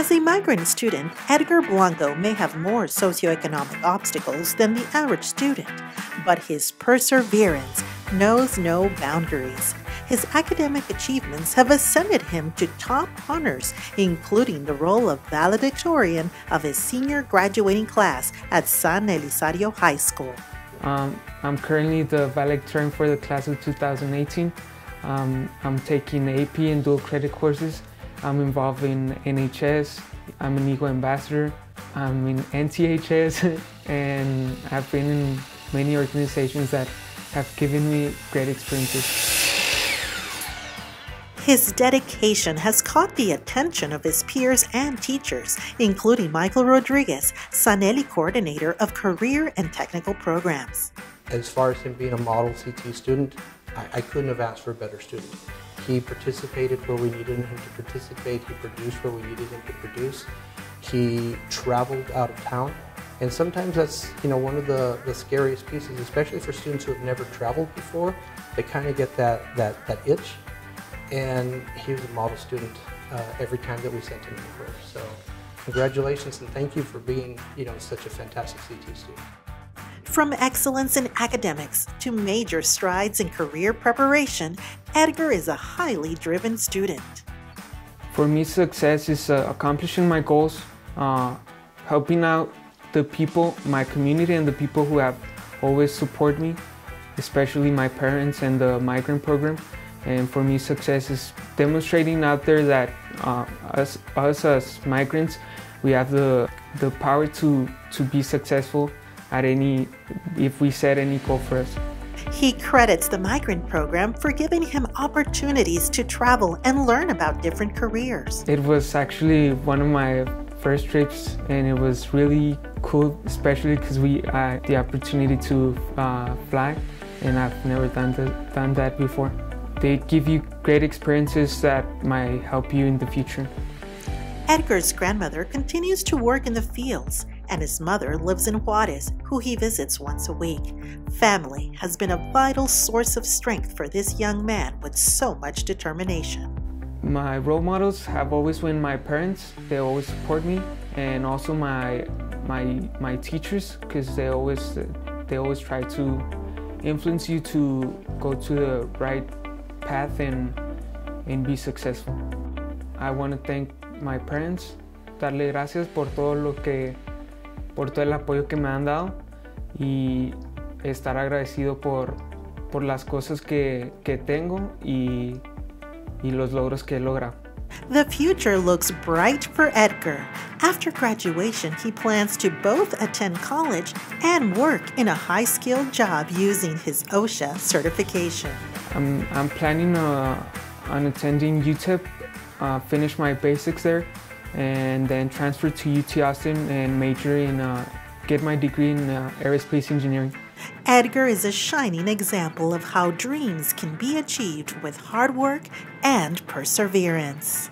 As a migrant student, Edgar Blanco may have more socioeconomic obstacles than the average student, but his perseverance knows no boundaries. His academic achievements have ascended him to top honors, including the role of valedictorian of his senior graduating class at San Elizario High School. Um, I'm currently the valedictorian for the class of 2018. Um, I'm taking AP and dual credit courses. I'm involved in NHS. I'm an EGO ambassador. I'm in NTHS and I've been in many organizations that have given me great experiences. His dedication has caught the attention of his peers and teachers, including Michael Rodriguez, San Eli Coordinator of Career and Technical Programs. As far as him being a model CTE student, I, I couldn't have asked for a better student. He participated where we needed him to participate, he produced where we needed him to produce. He traveled out of town and sometimes that's you know one of the, the scariest pieces, especially for students who have never traveled before. They kind of get that, that, that itch and he was a model student uh, every time that we sent him anywhere. So congratulations and thank you for being, you know, such a fantastic CTE student. From excellence in academics to major strides in career preparation, Edgar is a highly driven student. For me, success is uh, accomplishing my goals, uh, helping out the people, my community, and the people who have always supported me, especially my parents and the migrant program. And for me, success is demonstrating out there that uh, us, us as migrants, we have the, the power to, to be successful at any, if we set any goal for us. He credits the migrant program for giving him opportunities to travel and learn about different careers. It was actually one of my first trips and it was really cool, especially because we had the opportunity to uh, fly and I've never done, done that before. They give you great experiences that might help you in the future. Edgar's grandmother continues to work in the fields, and his mother lives in Juarez, who he visits once a week. Family has been a vital source of strength for this young man with so much determination. My role models have always been my parents. They always support me, and also my my my teachers, because they always they always try to influence you to go to the right path and, and be successful. I want to thank my parents, darle gracias por todo lo que, por todo el apoyo que me han dado y estar agradecido por, por las cosas que, que tengo y, y los logros que he logrado. The future looks bright for Edgar. After graduation, he plans to both attend college and work in a high skilled job using his OSHA certification. I'm, I'm planning uh, on attending UTEP, uh, finish my basics there, and then transfer to UT Austin and major in, uh, get my degree in uh, aerospace engineering. Edgar is a shining example of how dreams can be achieved with hard work and perseverance.